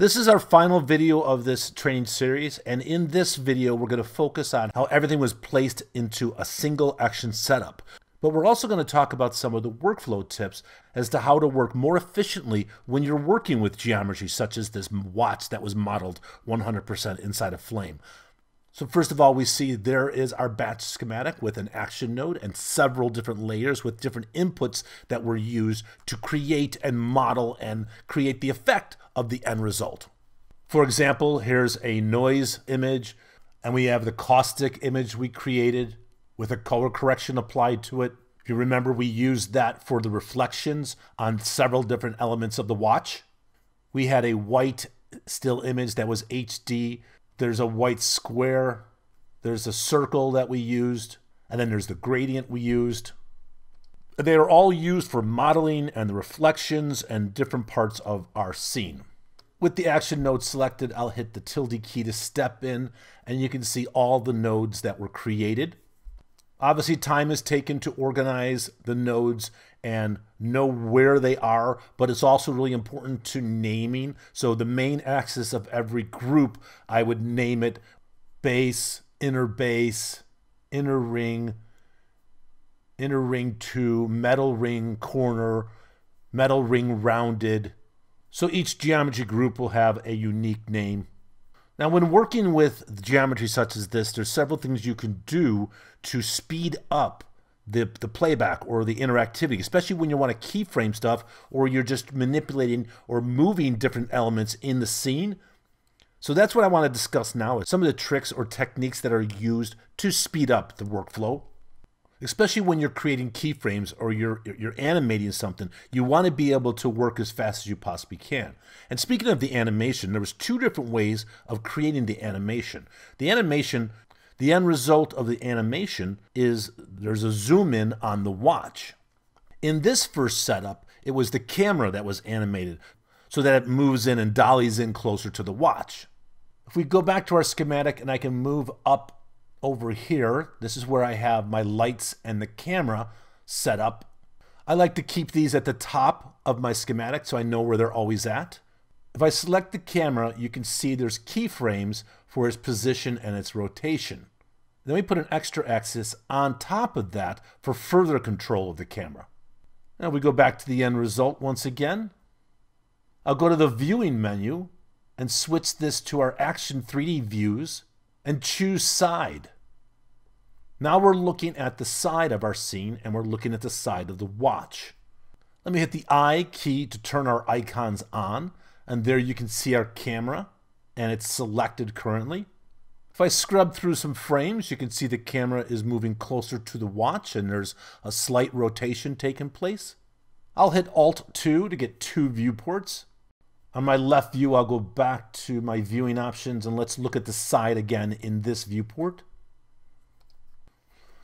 This is our final video of this training series, and in this video, we're going to focus on how everything was placed into a single action setup. But we're also going to talk about some of the workflow tips as to how to work more efficiently when you're working with geometry, such as this watch that was modeled 100% inside of Flame. So first of all, we see there is our batch schematic with an action node and several different layers with different inputs that were used to create and model and create the effect of the end result. For example, here's a noise image and we have the caustic image we created with a color correction applied to it. If you remember, we used that for the reflections on several different elements of the watch. We had a white still image that was HD there's a white square, there's a circle that we used, and then there's the gradient we used. They are all used for modeling and the reflections and different parts of our scene. With the action node selected, I'll hit the tilde key to step in, and you can see all the nodes that were created. Obviously, time is taken to organize the nodes and know where they are, but it's also really important to naming. So the main axis of every group, I would name it base, inner base, inner ring, inner ring 2, metal ring corner, metal ring rounded. So each geometry group will have a unique name. Now, when working with geometry such as this, there's several things you can do to speed up the, the playback or the interactivity, especially when you want to keyframe stuff or you're just manipulating or moving different elements in the scene. So that's what I want to discuss now, is some of the tricks or techniques that are used to speed up the workflow especially when you're creating keyframes or you're you're animating something you want to be able to work as fast as you possibly can. And speaking of the animation there was two different ways of creating the animation. The animation the end result of the animation is there's a zoom in on the watch. In this first setup it was the camera that was animated so that it moves in and dollies in closer to the watch. If we go back to our schematic and I can move up over here, this is where I have my lights and the camera set up. I like to keep these at the top of my schematic so I know where they're always at. If I select the camera, you can see there's keyframes for its position and its rotation. Then we put an extra axis on top of that for further control of the camera. Now we go back to the end result once again. I'll go to the viewing menu and switch this to our Action 3D views and choose side. Now we're looking at the side of our scene and we're looking at the side of the watch. Let me hit the I key to turn our icons on and there you can see our camera and it's selected currently. If I scrub through some frames, you can see the camera is moving closer to the watch and there's a slight rotation taking place. I'll hit Alt 2 to get two viewports. On my left view, I'll go back to my viewing options and let's look at the side again in this viewport.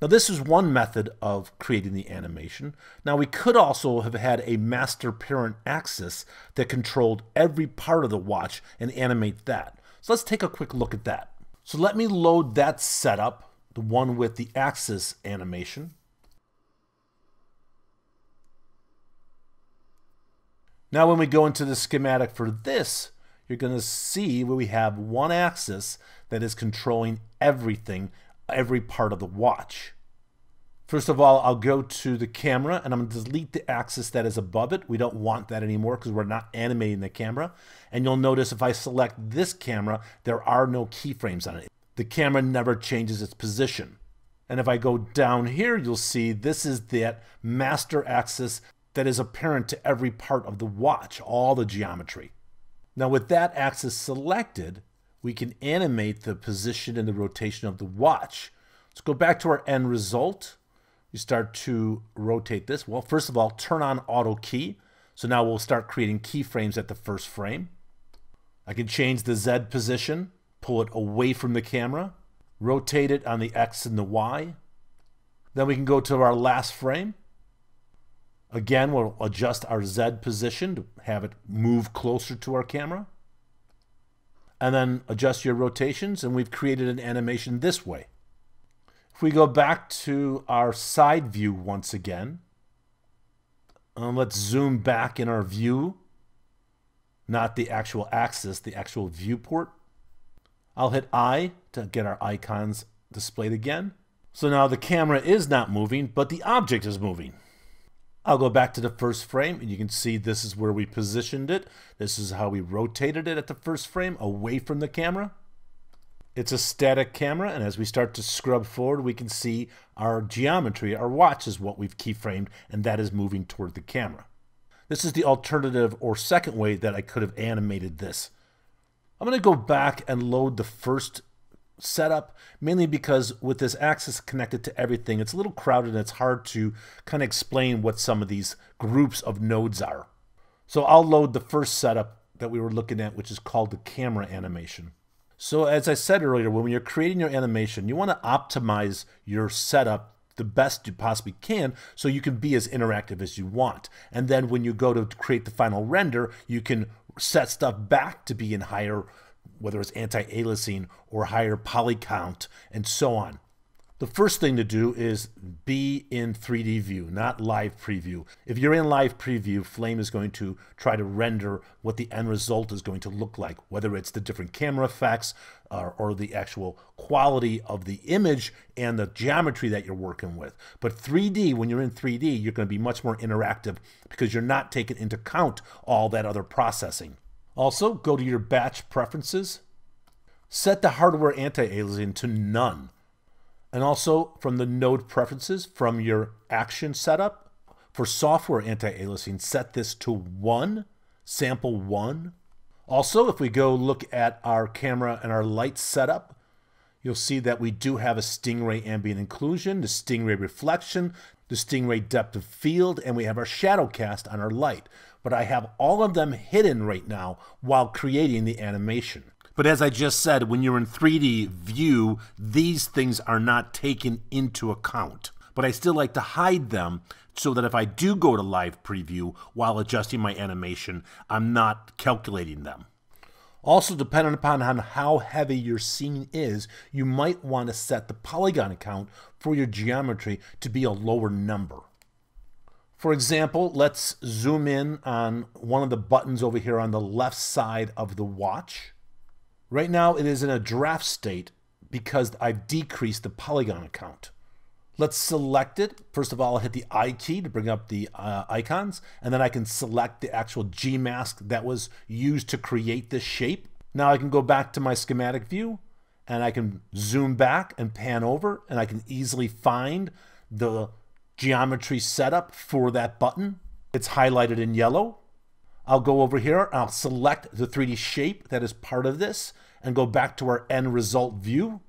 Now this is one method of creating the animation. Now we could also have had a master parent axis that controlled every part of the watch and animate that. So let's take a quick look at that. So let me load that setup, the one with the axis animation. Now when we go into the schematic for this, you're going to see where we have one axis that is controlling everything, every part of the watch. First of all, I'll go to the camera and I'm going to delete the axis that is above it. We don't want that anymore because we're not animating the camera. And you'll notice if I select this camera, there are no keyframes on it. The camera never changes its position. And if I go down here, you'll see this is that master axis that is apparent to every part of the watch, all the geometry. Now with that axis selected, we can animate the position and the rotation of the watch. Let's go back to our end result. We start to rotate this. Well, first of all, turn on auto key. So now we'll start creating keyframes at the first frame. I can change the Z position, pull it away from the camera, rotate it on the X and the Y. Then we can go to our last frame Again, we'll adjust our Z position to have it move closer to our camera. And then adjust your rotations, and we've created an animation this way. If we go back to our side view once again, and let's zoom back in our view. not the actual axis, the actual viewport. I'll hit I to get our icons displayed again. So now the camera is not moving, but the object is moving. I'll go back to the first frame and you can see this is where we positioned it. This is how we rotated it at the first frame away from the camera. It's a static camera and as we start to scrub forward we can see our geometry, our watch is what we've keyframed and that is moving toward the camera. This is the alternative or second way that I could have animated this. I'm going to go back and load the first setup, mainly because with this axis connected to everything, it's a little crowded and it's hard to kind of explain what some of these groups of nodes are. So I'll load the first setup that we were looking at, which is called the camera animation. So as I said earlier, when you're creating your animation, you want to optimize your setup the best you possibly can so you can be as interactive as you want. And then when you go to create the final render, you can set stuff back to be in higher, whether it's anti-aliasing or higher poly count and so on. The first thing to do is be in 3D view, not live preview. If you're in live preview, Flame is going to try to render what the end result is going to look like, whether it's the different camera effects uh, or the actual quality of the image and the geometry that you're working with. But 3D, when you're in 3D, you're going to be much more interactive because you're not taking into account all that other processing. Also, go to your batch preferences, set the hardware anti-aliasing to none and also from the node preferences from your action setup for software anti-aliasing, set this to one, sample one. Also, if we go look at our camera and our light setup, you'll see that we do have a Stingray ambient occlusion, the Stingray reflection, the Stingray depth of field, and we have our shadow cast on our light. But I have all of them hidden right now while creating the animation. But as I just said, when you're in 3D view, these things are not taken into account. But I still like to hide them so that if I do go to live preview while adjusting my animation, I'm not calculating them. Also, depending upon how heavy your scene is, you might want to set the polygon count for your geometry to be a lower number. For example, let's zoom in on one of the buttons over here on the left side of the watch. Right now it is in a draft state because I've decreased the polygon count. Let's select it. First of all, I'll hit the I key to bring up the uh, icons, and then I can select the actual G mask that was used to create this shape. Now I can go back to my schematic view, and I can zoom back and pan over, and I can easily find the geometry setup for that button. It's highlighted in yellow. I'll go over here, I'll select the 3D shape that is part of this and go back to our end result view.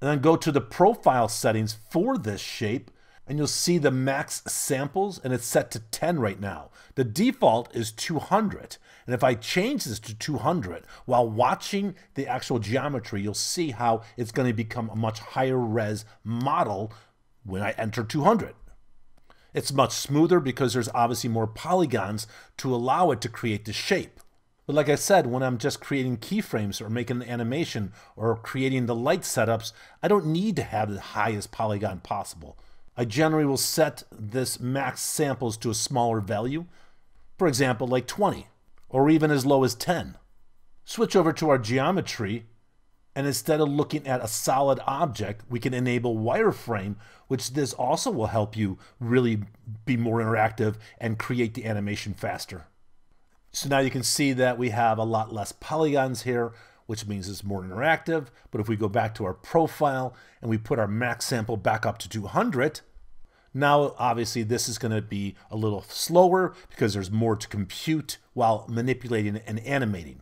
And then go to the profile settings for this shape and you'll see the max samples and it's set to 10 right now. The default is 200. And if I change this to 200 while watching the actual geometry, you'll see how it's going to become a much higher res model when I enter 200. It's much smoother because there's obviously more polygons to allow it to create the shape. But like I said, when I'm just creating keyframes or making an animation or creating the light setups, I don't need to have the highest polygon possible. I generally will set this max samples to a smaller value, for example, like 20, or even as low as 10. Switch over to our geometry and instead of looking at a solid object, we can enable wireframe, which this also will help you really be more interactive and create the animation faster. So now you can see that we have a lot less polygons here, which means it's more interactive. But if we go back to our profile and we put our max sample back up to 200, now obviously this is going to be a little slower because there's more to compute while manipulating and animating.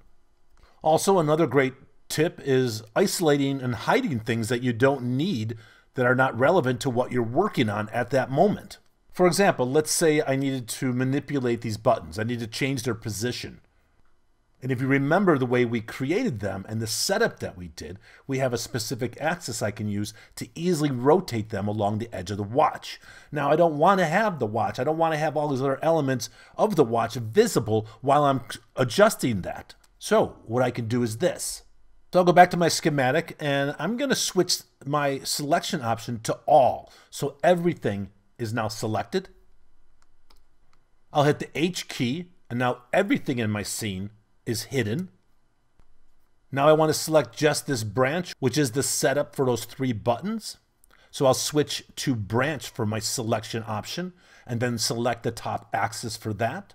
Also, another great tip is isolating and hiding things that you don't need that are not relevant to what you're working on at that moment. For example, let's say I needed to manipulate these buttons. I need to change their position. And if you remember the way we created them and the setup that we did, we have a specific axis I can use to easily rotate them along the edge of the watch. Now, I don't want to have the watch. I don't want to have all these other elements of the watch visible while I'm adjusting that. So what I can do is this. So I'll go back to my schematic and I'm going to switch my selection option to all. So everything is now selected. I'll hit the H key and now everything in my scene is hidden. Now I want to select just this branch, which is the setup for those three buttons. So I'll switch to branch for my selection option and then select the top axis for that.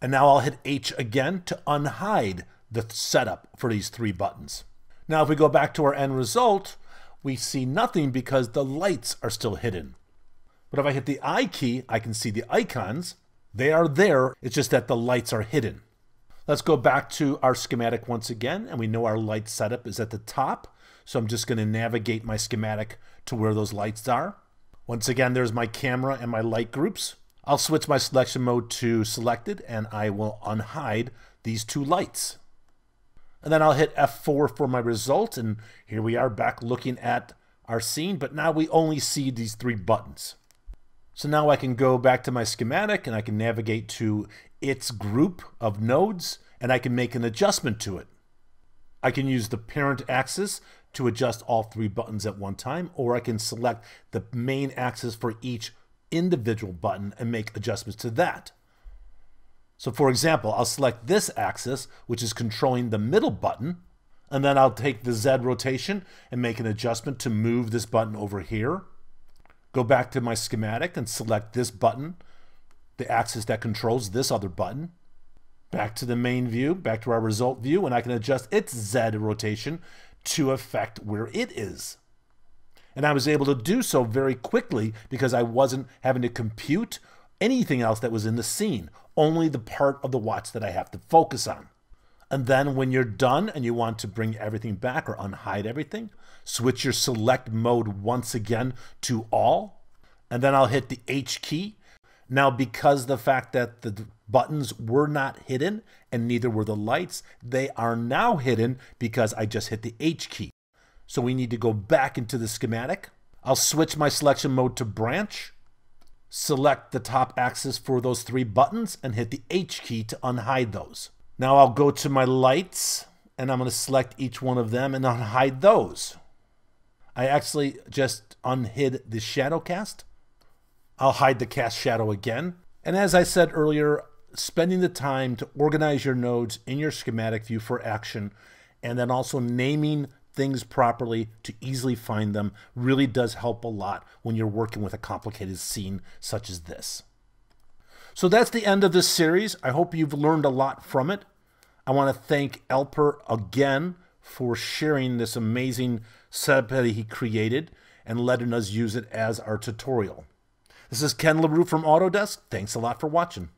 And now I'll hit H again to unhide the setup for these three buttons. Now if we go back to our end result, we see nothing because the lights are still hidden. But if I hit the I key, I can see the icons. They are there, it's just that the lights are hidden. Let's go back to our schematic once again, and we know our light setup is at the top. So I'm just going to navigate my schematic to where those lights are. Once again, there's my camera and my light groups. I'll switch my selection mode to selected and I will unhide these two lights. And then I'll hit F4 for my result and here we are back looking at our scene, but now we only see these three buttons. So now I can go back to my schematic and I can navigate to its group of nodes and I can make an adjustment to it. I can use the parent axis to adjust all three buttons at one time, or I can select the main axis for each individual button and make adjustments to that. So for example, I'll select this axis, which is controlling the middle button, and then I'll take the Z rotation and make an adjustment to move this button over here. Go back to my schematic and select this button, the axis that controls this other button. Back to the main view, back to our result view, and I can adjust its Z rotation to affect where it is. And I was able to do so very quickly because I wasn't having to compute anything else that was in the scene, only the part of the watch that I have to focus on. And then when you're done and you want to bring everything back or unhide everything, switch your select mode once again to all, and then I'll hit the H key. Now, because the fact that the buttons were not hidden and neither were the lights. They are now hidden because I just hit the H key. So we need to go back into the schematic. I'll switch my selection mode to branch, select the top axis for those three buttons and hit the H key to unhide those. Now I'll go to my lights and I'm going to select each one of them and unhide those. I actually just unhid the shadow cast. I'll hide the cast shadow again. And as I said earlier, spending the time to organize your nodes in your schematic view for action, and then also naming things properly to easily find them really does help a lot when you're working with a complicated scene such as this. So that's the end of this series. I hope you've learned a lot from it. I want to thank Alper again for sharing this amazing setup that he created and letting us use it as our tutorial. This is Ken LaRue from Autodesk. Thanks a lot for watching.